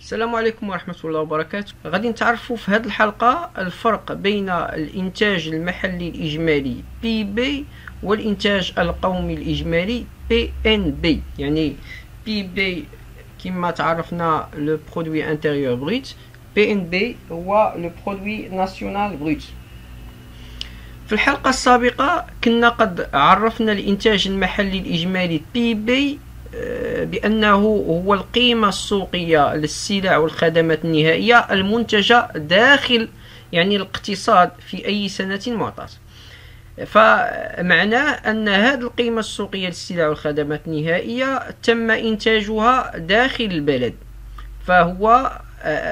السلام عليكم ورحمة الله وبركاته. غادي نتعرفوا في هذه الحلقة الفرق بين الإنتاج المحلي الإجمالي PIB والإنتاج القومي الإجمالي PNB يعني PIB كما تعرفنا le produit intérieur brut PNB هو le produit national brut في الحلقة السابقة كنا قد عرفنا الإنتاج المحلي الإجمالي PIB بأنه هو القيمة السوقية للسلع والخدمات النهائية المنتجة داخل يعني الاقتصاد في أي سنة معطاة فمعناه أن هذه القيمة السوقية للسلع والخدمات النهائية تم إنتاجها داخل البلد. فهو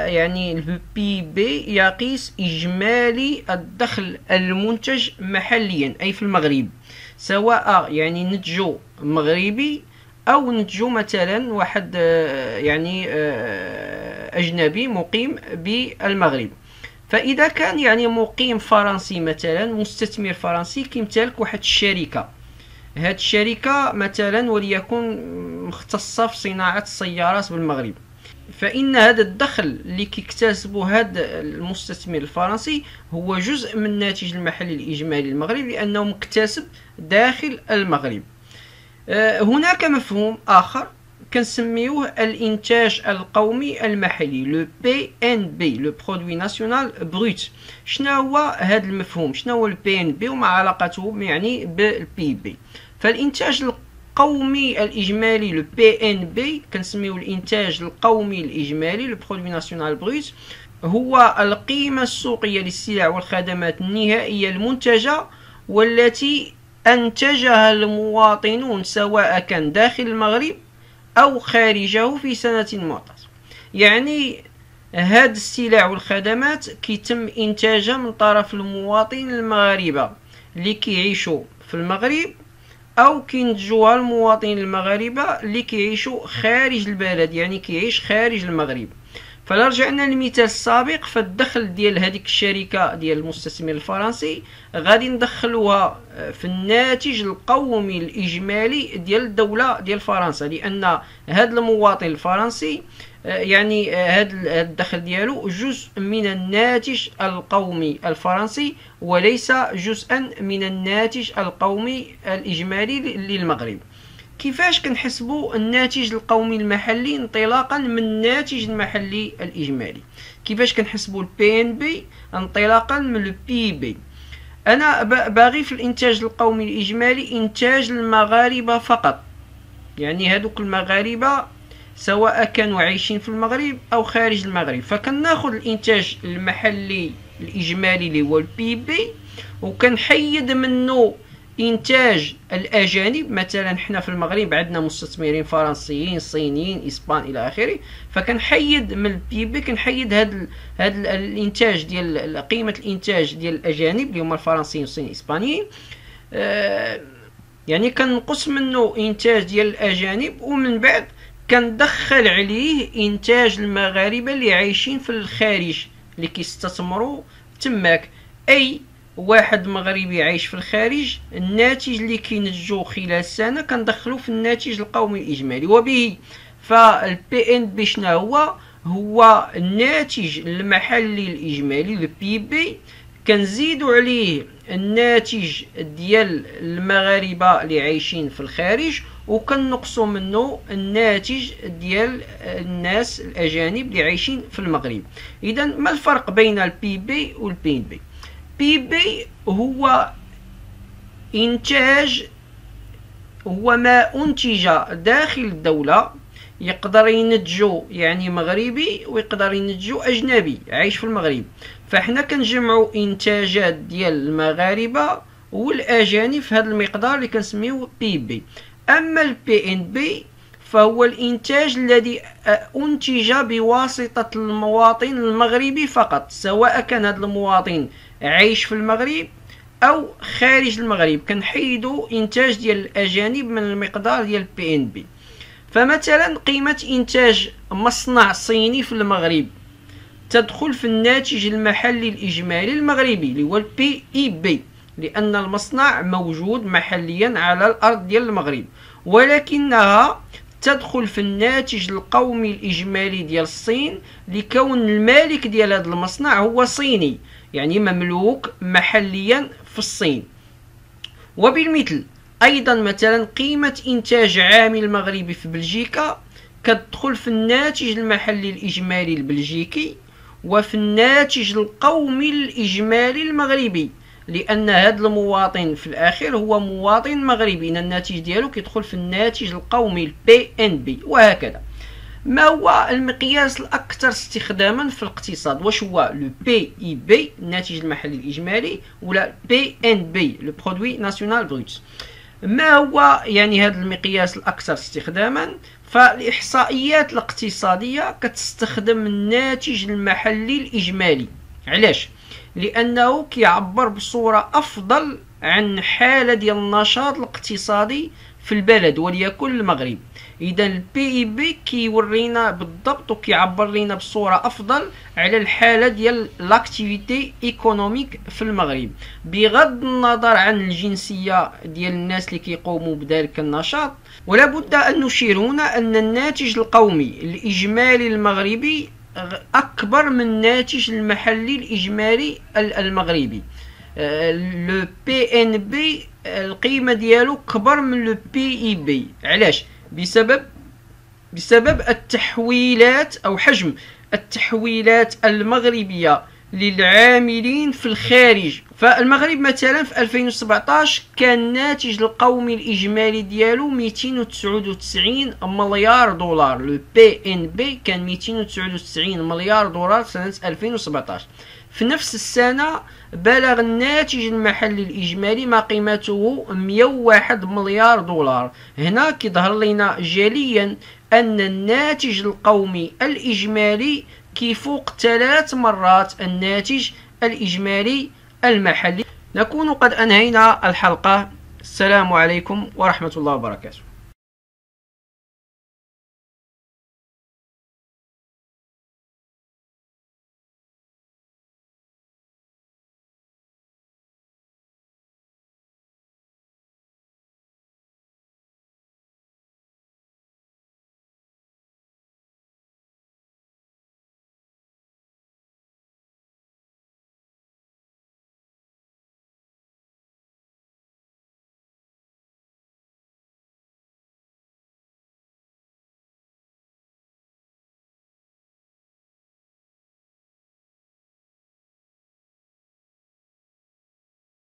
يعني البي بي يقيس إجمالي الدخل المنتج محليا أي في المغرب. سواء يعني نتجو مغربي أو نتجو مثلا واحد آه، يعني آه، أجنبي مقيم بالمغرب. فإذا كان يعني مقيم فرنسي مثلا مستثمر فرنسي كيمتلك واحد الشركة. هاد الشركة مثلا وليكن مختصة في صناعة السيارات بالمغرب. فإن هذا الدخل اللي كيكتسبه هذا المستثمر الفرنسي هو جزء من الناتج المحلي الإجمالي المغرب لأنه مكتسب داخل المغرب. هناك مفهوم آخر كنسميوه الإنتاج القومي المحلي le PNB le produit national brut شنو هو هذا المفهوم؟ شنو هو ال PNB وما علاقته يعني بال PIB فالإنتاج القومي الإجمالي le PNB كنسميوه الإنتاج القومي الإجمالي le produit national brut هو القيمة السوقية للسلع والخدمات النهائية المنتجة والتي أنتجها المواطنون سواء كان داخل المغرب أو خارجه في سنة معطاة يعني هاد السلع والخدمات كيتم إنتاجها من طرف المواطنين المغاربة اللي كيعيشوا في المغرب أو كينتجوها المواطنين المغاربة اللي كيعيشوا خارج البلد يعني كيعيش خارج المغرب. فلا رجعنا للمثال السابق فالدخل ديال هذيك الشركة ديال المستثمر الفرنسي غادي ندخلوها آه، في الناتج القومي الإجمالي ديال الدولة ديال فرنسا لأن هذا المواطن الفرنسي آه، يعني هذا آه، الدخل ديالو جزء من الناتج القومي الفرنسي وليس جزءا من الناتج القومي الإجمالي للمغرب. كيفاش كنحسبوا الناتج القومي المحلي انطلاقا من الناتج المحلي الإجمالي؟ كيفاش كنحسبوا ال PNB انطلاقا من ال PIB أنا باغي في الإنتاج القومي الإجمالي إنتاج المغاربة فقط. يعني هذوك المغاربة سواء كانوا عايشين في المغرب أو خارج المغرب. فكناخذ الإنتاج المحلي الإجمالي اللي هو ال PIB وكنحيد منه إنتاج الأجانب مثلا حنا في المغرب عندنا مستثمرين فرنسيين صينيين إسبان إلى آخره فكنحيد من ال PIB كنحيد هذا هذا الإنتاج ديال قيمة الإنتاج ديال الأجانب اللي هما الفرنسيين والصينيين الإسبانيين. آه يعني كنقص منه إنتاج ديال الأجانب ومن بعد كندخل عليه إنتاج المغاربة اللي عايشين في الخارج اللي كيستثمروا تماك. أي واحد مغربي عايش في الخارج الناتج اللي كينتجو خلال السنة كندخلو في الناتج القومي الإجمالي. وبه فال PNB شنو هو؟ هو الناتج المحلي الإجمالي ال PIB كنزيدو عليه الناتج ديال المغاربة اللي عايشين في الخارج وكنقصوا منه الناتج ديال الناس الأجانب اللي عايشين في المغرب. اذا ما الفرق بين البي بي والبي بي بي بي هو إنتاج هو ما أنتج داخل الدولة يقدر ينتجو يعني مغربي ويقدر ينتجو أجنبي عايش في المغرب. فاحنا كنجمعو إنتاجات ديال المغاربة والأجانب في هذا المقدار اللي كنسميو PIB أما ال PNB فهو الإنتاج الذي أنتج بواسطة المواطن المغربي فقط سواء كان هذا المواطن عايش في المغرب أو خارج المغرب كنحيدوا إنتاج ديال الأجانب من المقدار ديال PNB فمثلا قيمة إنتاج مصنع صيني في المغرب تدخل في الناتج المحلي الإجمالي المغربي اللي هو ال PIB لأن المصنع موجود محليا على الأرض ديال المغرب ولكنها تدخل في الناتج القومي الإجمالي ديال الصين لكون المالك ديال هذا المصنع هو صيني. يعني مملوك محليا في الصين. وبالمثل أيضا مثلا قيمة إنتاج عامل مغربي في بلجيكا كتدخل في الناتج المحلي الإجمالي البلجيكي وفي الناتج القومي الإجمالي المغربي لأن هذا المواطن في الأخير هو مواطن مغربي إن الناتج ديالو كيدخل في الناتج القومي ال PNB وهكذا. ما هو المقياس الأكثر استخداما في الاقتصاد؟ واش هو le PIB الناتج المحلي الإجمالي ولا PNB le produit national brut ما هو يعني هذا المقياس الأكثر استخداما؟ فالإحصائيات الاقتصادية كتستخدم الناتج المحلي الإجمالي. علاش؟ لأنه كيعبر بصورة أفضل عن حالة ديال النشاط الاقتصادي في البلد وليكن المغرب. اذا ال PIB كيورينا بالضبط وكيعبر لنا بصورة أفضل على الحالة ديال l'activité économique في المغرب. بغض النظر عن الجنسية ديال الناس اللي كيقوموا بذلك النشاط ولا بد أن نشير هنا أن الناتج القومي الإجمالي المغربي أكبر من الناتج المحلي الإجمالي المغربي. le PNB القيمة ديالو كبر من le PIB علاش؟ بسبب بسبب التحويلات أو حجم التحويلات المغربية للعاملين في الخارج. فالمغرب مثلا في 2017 كان الناتج القومي الإجمالي ديالو 299 مليار دولار. لو بي ان بي كان 299 مليار دولار سنة 2017 في نفس السنة بلغ الناتج المحلي الإجمالي ما قيمته 101 مليار دولار. هنا كيظهر لنا جليا أن الناتج القومي الإجمالي كيفوق ثلاث مرات الناتج الإجمالي المحلي. نكون قد أنهينا الحلقة. السلام عليكم ورحمة الله وبركاته.